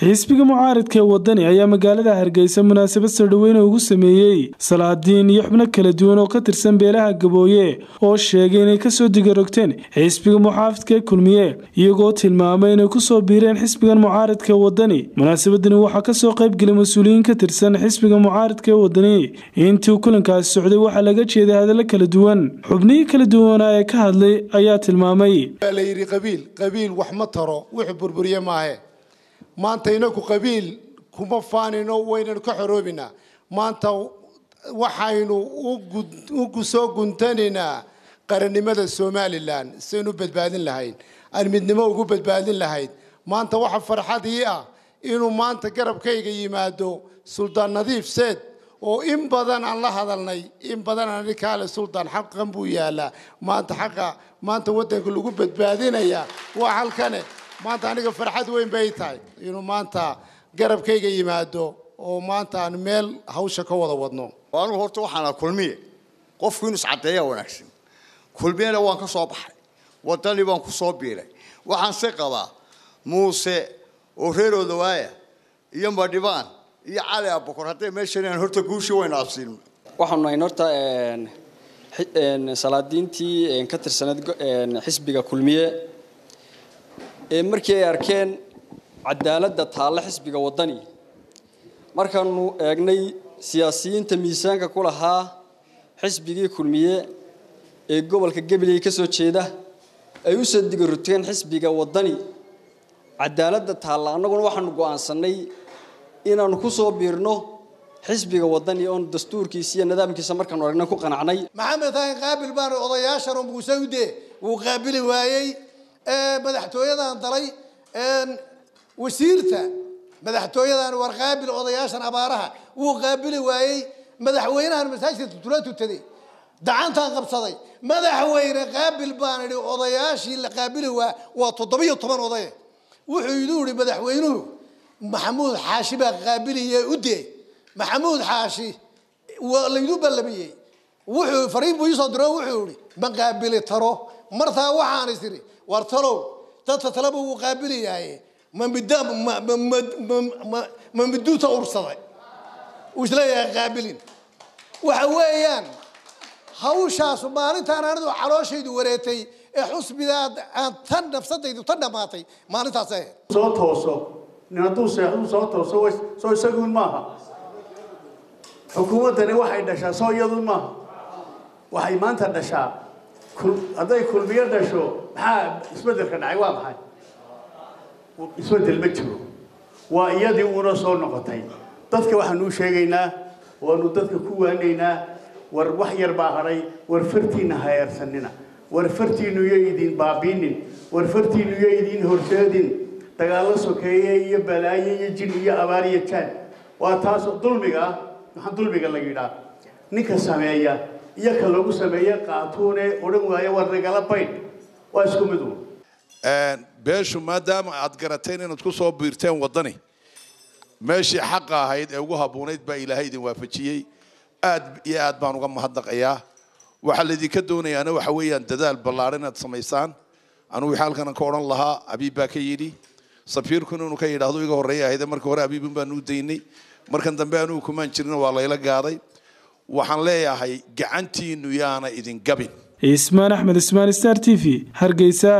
xisbiga mucaaridka ee wadani ayaa magaalada hargeysa munaasabad sardhaweyne ugu sameeyey. Salaadiin iyo xubno kala duwan oo ka tirsan beelaha gabooye oo sheegay inay ka soo digarogteen xisbiga muxaafidka ee kulmiye iyagoo tilmaamay inay ku soo biireen xisbigan mucaaridka ee wadani munaasabadani waxaa ka soo qaybgelay mas'uuliyiin ka tirsan xisbiga mucaaridka ee wadani intii kulankaasi socday waxaa laga jeeday hadallo kala duwan. Xubnihii kala duwanaa ee ka hadlay ayaa tilmaamay maanta inagu qabiil kuma faanino waynanu ka xoroobinaa maanta waxaynu u soo guntanaynaa qarannimada somalilan saynu badbaadin lahayn aan midnimo ugu badbaadin lahayd. Maanta waxa farxad ah inuu maanta garabkayga yimaado suldaan nadiif seed oo in badan aan la hadalnay in badan aan kaale suldaan xaqan buu yaalaa maanta xaqa maanta waddanka lagu badbaadinayaa waa halkane maanta aniga farxad weyn bay tahay inuu maanta garabkayga yimaado oo maanta aan meel hawsha ka wada wadno. Anugu horta waxaana kulmiye. Qofku inuu iscaddeeya wanaagsan. Kulmiyena waan ka soo baxay. Wadani baan ku soo biiray. Waxaan se qabaa muuse oo reer odawaaya iyo madhibaan iyo cali abukor hadday meeshan horta guushii waynu absiino waxaanu nahayn horta salaadiintii ka tirsaneed xisbiga kulmiye ee markii ay arkeen cadaaladda taalla xisbiga waddani. Markaanu eegnay siyaasiyiinta miisaanka ku lahaa xisbigii kulmiye ee gobolka gabiley ka soo jeeda ay u soo digaroteen xisbiga waddani. Cadaaladda taalla annaguna waxaanu go'aansannay inaanu ku soo biirno xisbiga waddani oon dastuurkiisa iyo nidaamkiisa markaanu aragna ku qanacnay. Maxamed taan qaabil baanu odayaashan oo muuse ude wuu qaabili waayey madaxtooyadan dalay wasiirta madaxtooyadan war qaabil odayaashan abaaraha. Wuu qaabili waayey madaxweynahan masaajidka tula tutaday dacantaan qabsaday. Madaxweyne qaabil baan idhi odayaashii la qaabili waa waa toddobiyo toban odaye. Wuxuu idu ihi madaxweynuhu maxamuud xaashi baa qaabiliye ude maxamuud xaashi laydu ballamiyey. Wuxuu fariin buu iisoo diro wuxuu ihi ma qaabili taro. Martaa waxaan is idhi war talow dadka taleba wuu qaabili yahay ma miduuta ursaday. Uu is leeyahay qaabilin. Waxa weeyaan hawshaasu maalintaan anidu calooshaydu wareetay ee xusbidaa aan tan nafsadaydu tan dhammaatay maalintaasay ahayd. Soo tooso. Nin hadduu seexduu soo tooso soo isaguun maaha. Xukuumaddani waxay dhashaa soo iyaduun maaha. Waxay maanta dhashaa hadday kulmiyo dhasho maxaa isbeddelka dhacay waa maxay? Isbeddel ma jiro. Waa iyadii uuna soo noqotay. Dadka waxaanu u sheegaynaa waanu dadka ku waanaynaa war wax yar baa hadhay war fartiinna hayeersanina war fartiinnu yo idin baabiinin war fartiinnu yo idin horseedin. Dagaallo sokeeye iyo balaayo iyo jin iyo abaar iyo jaan. Waa taas dulmiga ah maxaa dulmiga la yidhaa ninka sameeya iyo ka lagu sameeye qaatuune odhan waayo war nagala baydh waa isku mid uun. Beeshu maadaama aad garateen inaad ku soo biirteen waddani meeshii xaqa ahayd ee ugu habboonayd baa ilaahay idin waafajiyey. Aad iyo aad baan uga mahadnaqayaa. Waxaa laydinka doonayaana waxa weeyaan dadaal ballaaran inaad samaysaan. Anugu wixii halkan ka odhan lahaa abiib baa ka yidhi safiirkuna inuu ka yidhaahdo iga horreeya ahayde marka hore abiibun baan u daynay. Markan dambe anugu kumaan jirin waa layla gaaday waxaan leeyahay gacantiinu yaana idin gabin. Ismaan axmed ismaan star t v hargeysa